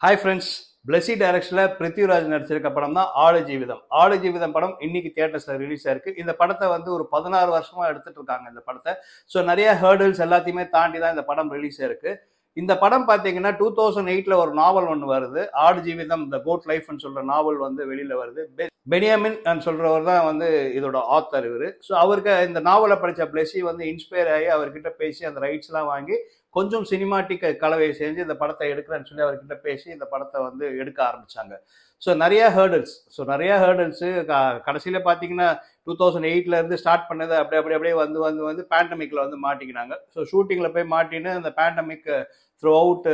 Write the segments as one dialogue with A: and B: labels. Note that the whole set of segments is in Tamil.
A: ஹாய் ஃப்ரெண்ட்ஸ் பிளஸி டைரக்ஷனில் பிருத்திவிராஜ் நடிச்சிருக்க படம் தான் ஆளு ஜீவிதம் ஆளு ஜீவிதம் படம் இன்னைக்கு தியேட்டர்ஸில் ரிலீஸ் ஆயிருக்கு இந்த படத்தை வந்து ஒரு பதினாறு வருஷமாக எடுத்துட்டு இருக்காங்க இந்த படத்தை. ஸோ நிறைய ஹேர்டில்ஸ் எல்லாத்தையுமே தாண்டி தான் இந்த படம் ரிலீஸ் ஆயிருக்கு இந்த படம் பார்த்தீங்கன்னா டூ தௌசண்ட் எயிட்ல ஒரு நாவல் ஒன்று வருது. ஆடு ஜீவிதம் த கோட் லைஃப்னு சொல்ற நாவல் வந்து வெளியில வருது. பெனியமின் பெனியாமின் சொல்றவர் தான் வந்து இதோட ஆத்தர் இவர். ஸோ அவருக்கு இந்த நாவலை படித்த பிளஸி வந்து இன்ஸ்பயர் ஆகி அவர்கிட்ட பேசி அந்த ரைட்ஸ்லாம் வாங்கி கொஞ்சம் சினிமாட்டிக் கலவையை செஞ்சு இந்த படத்தை எடுக்கிறேன்னு சொல்லி அவர்கிட்ட பேசி இந்த படத்தை வந்து எடுக்க ஆரம்பிச்சாங்க. ஸோ நிறைய ஹேர்டல்ஸ் ஸோ நிறைய ஹேர்டில்ஸு கடைசியில் பார்த்தீங்கன்னா டூ தௌசண்ட் எயிட்லேருந்து ஸ்டார்ட் பண்ணது அப்படி அப்படி அப்படியே வந்து வந்து வந்து பேண்டமிக்கில் வந்து மாட்டிக்கினாங்க. ஸோ ஷூட்டிங்கில் போய் மாட்டின்னு அந்த பேண்டமிக் த்ரூ அவுட்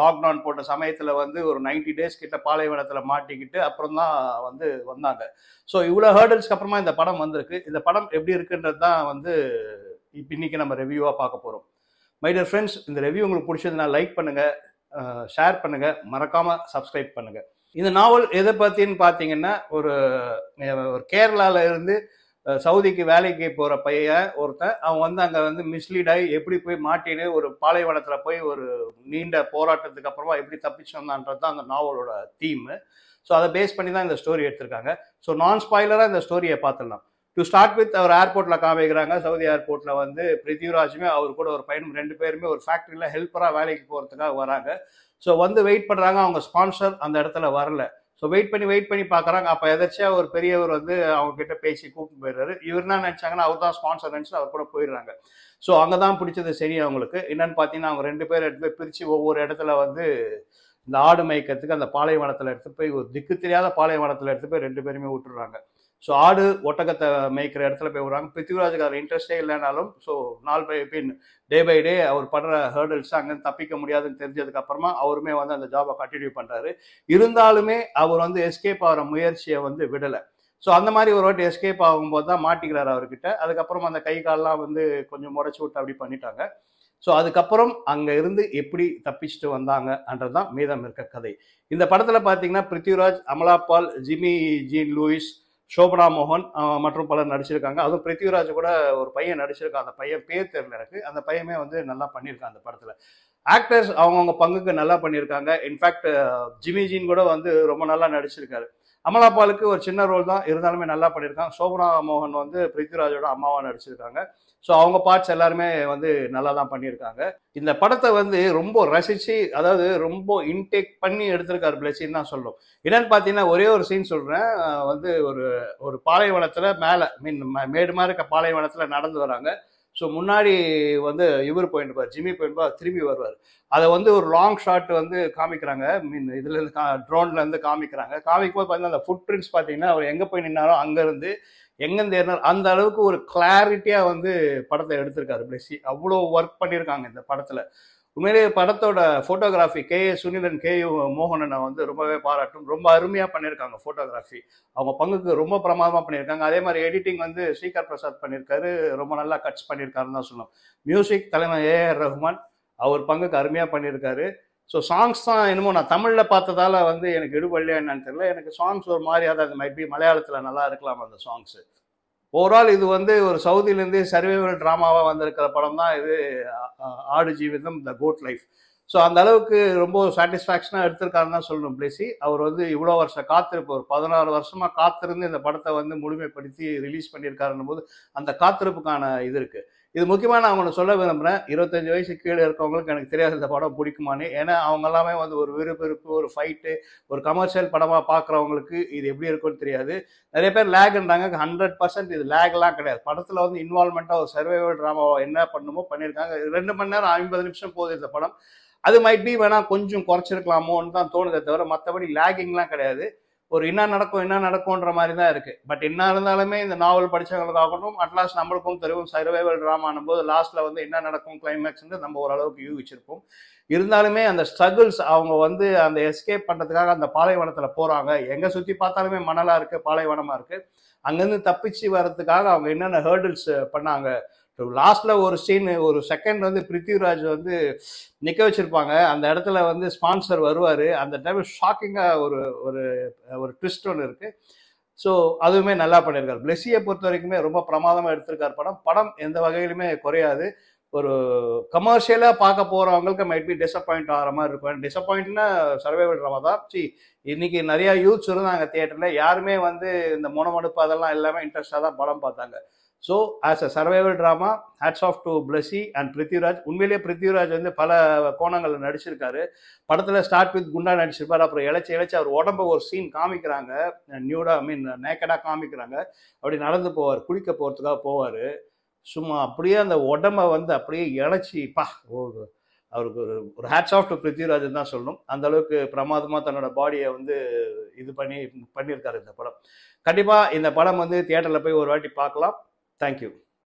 A: லாக்டவுன் போட்ட சமயத்தில் வந்து ஒரு 90 டேஸ் கிட்ட பாலைவனத்தில் மாட்டிக்கிட்டு அப்புறம் தான் வந்து வந்தாங்க. ஸோ இவ்வளோ ஹேர்டில்ஸ்க்கு அப்புறமா இந்த படம் வந்திருக்கு. இந்த படம் எப்படி இருக்குன்றது தான் வந்து இப்போ இன்னைக்கு நம்ம ரிவ்யூவாக பார்க்க போகிறோம் மை டியர் ஃப்ரெண்ட்ஸ் இந்த ரிவ்யூ உங்களுக்கு பிடிச்சதுன்னா லைக் பண்ணுங்கள் ஷேர் பண்ணுங்கள் மறக்காமல் சப்ஸ்கிரைப் பண்ணுங்கள் இந்த நாவல் எதை பற்றின்னு பார்த்தீங்கன்னா ஒரு ஒரு கேரளால இருந்து சவுதிக்கு வேலைக்கு போகிற பையன் ஒருத்தன் அவன் வந்து அங்கே வந்து மிஸ்லீட் ஆகி எப்படி போய் மாட்டின்னு ஒரு பாலைவனத்தில் போய் ஒரு நீண்ட போராட்டத்துக்கு அப்புறமா எப்படி தப்பிச்சு வந்தான்றது தான் அந்த நாவலோட தீமு ஸோ அதை பேஸ் பண்ணி தான் இந்த ஸ்டோரி எடுத்திருக்காங்க. ஸோ நான் ஸ்பாய்லராக இந்த ஸ்டோரியை பார்த்துடலாம். டு ஸ்டார்ட் வித் அவர் ஏர்போர்ட்ல காமிக்கிறாங்க. சவுதி ஏர்போர்ட்ல வந்து பிருத்திவிராஜுமே அவர் கூட ஒரு பையனும் ரெண்டு பேருமே ஒரு ஃபேக்டரியில ஹெல்ப்பராக வேலைக்கு போறதுக்காக வராங்க. ஸோ வந்து வெயிட் பண்றாங்க. அவங்க ஸ்பான்சர் அந்த இடத்துல வரல. ஸோ வெயிட் பண்ணி வெயிட் பண்ணி பார்க்குறாங்க. அப்போ எதாச்சியா ஒரு பெரியவர் வந்து அவங்க கிட்ட பேசி கூப்பிட்டு போயிடுறாரு. இவர் என்ன நினச்சாங்கன்னா அவர் தான் ஸ்பான்சர் நினச்சி அவர் கூட போயிடுறாங்க. ஸோ அங்கே தான் பிடிச்சது சரி அவங்களுக்கு. என்னன்னு பார்த்தீங்கன்னா அவங்க ரெண்டு பேர் எடுத்து போய் பிரித்து ஒவ்வொரு இடத்துல வந்து இந்த ஆடு மேய்க்கிறதுக்கு அந்த பாலைவனத்தில் எடுத்து போய் ஒரு திக்கு தெரியாத பாலைவனத்தில் எடுத்து போய் ரெண்டு பேருமே விட்டுறாங்க ஸோ ஆடு ஒட்டகத்தை மேய்க்கிற இடத்துல போய் விடுறாங்க பிருத்திவிராஜுக்கு அதில் இன்ட்ரெஸ்டே இல்லைனாலும் ஸோ நாள் by bin day by day அவர் படுற ஹேர்டில்ஸ் அங்கேருந்து தப்பிக்க முடியாதுன்னு தெரிஞ்சதுக்கு அப்புறமா அவருமே வந்து அந்த ஜாபை கண்டினியூ பண்ணுறாரு இருந்தாலுமே அவர் வந்து எஸ்கேப் ஆகிற முயற்சியை வந்து விடலை. ஸோ அந்த மாதிரி ஒரு வாட்டி எஸ்கேப் ஆகும்போது தான் மாட்டிக்கிறார் அவர்கிட்ட. அதுக்கப்புறம் அந்த கை கால்லாம் வந்து கொஞ்சம் முடச்சி விட்டு அப்படி பண்ணிட்டாங்க. ஸோ அதுக்கப்புறம் அங்கே இருந்து எப்படி தப்பிச்சுட்டு வந்தாங்கன்றது தான் மீதம் இருக்க கதை. இந்த படத்தில் பார்த்தீங்கன்னா Prithviraj Amala Paul Jimmy Jean Louis Shobana மோகன் மற்றும் பலர் நடிச்சிருக்காங்க. அதுவும் பிருத்திவிராஜ் கூட ஒரு பையன் நடிச்சிருக்கான். அந்த பையன் பேர் தெரியல எனக்கு. அந்த பையமே வந்து நல்லா பண்ணியிருக்கான் அந்த படத்தில். ஆக்டர்ஸ் அவங்கவுங்க பங்குக்கு நல்லா பண்ணியிருக்காங்க. இன்ஃபேக்ட் ஜிமி ஜீன் கூட வந்து ரொம்ப நல்லா நடிச்சிருக்காரு. அமலாபாலுக்கு ஒரு சின்ன ரோல் தான். இருந்தாலுமே நல்லா பண்ணியிருக்கான். சோபனா மோகன் வந்து பிருத்விராஜோட அம்மாவா நடிச்சிருக்காங்க. ஸோ அவங்க பார்ட்ஸ் எல்லாருமே வந்து நல்லா தான் பண்ணியிருக்காங்க. இந்த படத்தை வந்து ரொம்ப ரசித்து அதாவது ரொம்ப இன்டேக் பண்ணி எடுத்திருக்காரு பிளஸின்னு தான் சொல்லும் என்னன்னு பார்த்தீங்கன்னா ஒரே ஒரு சீன் சொல்கிறேன் வந்து ஒரு ஒரு பாலைவனத்தில் மேலே மீன் மேடு மாதிரி இருக்க பாலைவனத்தில் நடந்து வராங்க. ஸோ முன்னாடி வந்து இவர் போயிட்டு ஜிம்மி போயிட்டு திரும்பி வருவார். அதை வந்து ஒரு லாங் ஷாட் வந்து காமிக்கிறாங்க. மீன் இதுல இருந்து ட்ரோன்ல இருந்து காமிக்கிறாங்க. காமிக்கும் போது பார்த்தீங்கன்னா அந்த ஃபுட் பிரிண்ட்ஸ் பார்த்தீங்கன்னா அவர் எங்க போய் நின்னாரோ அங்க இருந்து எங்கேருந்து ஏறினார் அந்த அளவுக்கு ஒரு கிளாரிட்டியா வந்து படத்தை எடுத்திருக்காரு. பிளஸி அவ்வளோ ஒர்க் பண்ணியிருக்காங்க இந்த படத்துல. உண்மையிலேயே படத்தோட photography K. A Sunilan K. U. மோகனனை வந்து ரொம்பவே பாராட்டும். ரொம்ப அருமையாக பண்ணியிருக்காங்க ஃபோட்டோகிராஃபி அவங்க பங்குக்கு ரொம்ப பிரமாதமாக பண்ணியிருக்காங்க. அதே மாதிரி எடிட்டிங் வந்து ஸ்ரீகர் பிரசாத் பண்ணியிருக்காரு. ரொம்ப நல்லா கட்ஸ் பண்ணியிருக்காருன்னு தான் சொல்லணும். மியூசிக் தலைமை ஏஆர் ரஹ்மான் அவர் பங்குக்கு அருமையாக பண்ணியிருக்காரு. ஸோ சாங்ஸ் தான் என்னமோ நான் தமிழில் பார்த்ததால வந்து எனக்கு இடுபடலையா என்னன்னு தெரியல. எனக்கு சாங்ஸ் ஒரு மாதிரியா தான் அது மைட் பி மலையாளத்தில் நல்லா இருக்கலாம் அந்த சாங்ஸு ஓவரால் இது வந்து ஒரு சவுதியிலேருந்து சர்வைவல் ட்ராமாவாக வந்திருக்கிற படம் தான் இது ஆடு ஜீவிதம் த கோட் லைஃப் ஸோ அந்த அளவுக்கு ரொம்ப சாட்டிஸ்ஃபேக்ஷனாக எடுத்திருக்காருன்னு தான் சொல்லணும் பிளேசி அவர் வந்து இவ்வளோ வருஷம் காத்திருப்பு ஒரு பதினாறு வருஷமாக காத்திருந்து இந்த படத்தை வந்து முழுமைப்படுத்தி ரிலீஸ் பண்ணியிருக்காருன்னும் போது அந்த காத்திருப்புக்கான இது இருக்குது இது முக்கியமாக நான் அவங்களை சொல்ல விரும்புகிறேன் இருபத்தஞ்சி வயசு கீழே இருக்கவங்களுக்கு எனக்கு தெரியாது இந்த படம் பிடிக்குமான்னு. ஏன்னா அவங்க எல்லாமே வந்து ஒரு விறுவிறுப்பு ஒரு ஃபைட்டு ஒரு கமர்ஷியல் படமாக பார்க்குறவங்களுக்கு இது எப்படி இருக்கும்னு தெரியாது. நிறைய பேர் லேக்ன்றாங்க ஹண்ட்ரட் பர்சன்ட் இது லேக்லாம் கிடையாது. படத்தில் வந்து இன்வால்மெண்ட்டாக ஒரு சர்வைவல் ட்ராமாவை என்ன பண்ணுமோ பண்ணியிருக்காங்க ரெண்டு மணி நேரம் ஐம்பது நிமிஷம் போகுது இந்த படம். அது மைட் பி வேணால் கொஞ்சம் குறைச்சிருக்கலாமோன்னு தான் தோணுதே தவிர மற்றபடி லேகிங்லாம் கிடையாது. ஒரு என்ன நடக்கும் என்ன நடக்கும்ன்ற மாதிரி தான் இருக்கு. பட் என்ன இருந்தாலுமே இந்த நாவல் படிச்சவங்களுக்காகட்டும் அட்லாஸ்ட் நம்மளுக்கும் தெரியும் சர்வைவல் ட்ராமானும் போது லாஸ்ட்ல வந்து என்ன நடக்கும் கிளைமேக்ஸ்ன்னு நம்ம ஓரளவுக்கு யூகிச்சிருப்போம். இருந்தாலுமே அந்த ஸ்ட்ரகிள்ஸ் அவங்க வந்து அந்த எஸ்கேப் பண்றதுக்காக அந்த பாலைவனத்துல போறாங்க. எங்க சுத்தி பார்த்தாலுமே மணலா இருக்கு பாலைவனமா இருக்கு. அங்கிருந்து தப்பிச்சு வர்றதுக்காக அவங்க என்னென்ன ஹேர்டில்ஸ் பண்ணாங்க லாஸ்ட்ல ஒரு சீன் ஒரு செகண்ட் வந்து பிருத்திவிராஜ் வந்து நிக்க வச்சிருப்பாங்க. அந்த இடத்துல வந்து ஸ்பான்சர் வருவாரு. அந்த டைம் ஷாக்கிங்கா ஒரு ஒரு ஒரு ட்விஸ்ட் ஒன்று இருக்கு. ஸோ அதுவுமே நல்லா பண்ணியிருக்காரு பிளெஸியை பொறுத்த வரைக்குமே ரொம்ப பிரமாதமாக எடுத்திருக்கார் படம். படம் எந்த வகையிலுமே குறையாது. ஒரு கமர்ஷியலாக பார்க்க போகிறவங்களுக்கு மைட் பி டிசப்பாயிண்ட் ஆகிற மாதிரி இருக்கும். டிசப்பாயிண்ட்னா சர்வைவல் ட்ராமா தான். சி இன்னைக்கு நிறையா யூத்ஸ் இருந்தாங்க தியேட்டரில் யாருமே வந்து இந்த முனமடுப்பு அதெல்லாம் எல்லாமே இன்ட்ரெஸ்டாக தான் படம் பார்த்தாங்க. So as a survival drama hats off to Blessy and Prithviraj உண்மையிலேயே பிருத்திவிராஜ் வந்து பல கோணங்களில் நடிச்சிருக்காரு. படத்தில் ஸ்டார்ட் வித் குண்டா நடிச்சிருப்பார். அப்புறம் இழைச்சி இழைச்சி அவர் உடம்ப ஒரு சீன் காமிக்கிறாங்க. நியூடா ஐ மீன் நேக்கடாக காமிக்கிறாங்க. அப்படி நடந்து போவார். குளிக்க போகிறதுக்காக போவார். சும்மா அப்படியே அந்த உடம்ப வந்து அப்படியே இழைச்சி பா அவருக்கு ஒரு ஒரு ஹேட்ஸ் ஆஃப் டு பிருத்விராஜன் தான் சொல்லணும். அந்த அளவுக்கு பிரமாதமாக தன்னோட பாடியை வந்து இது பண்ணி பண்ணியிருக்காரு இந்த படம். கண்டிப்பாக இந்த படம் வந்து தியேட்டரில் போய் ஒரு வாட்டி பார்க்கலாம். தேங்க்யூ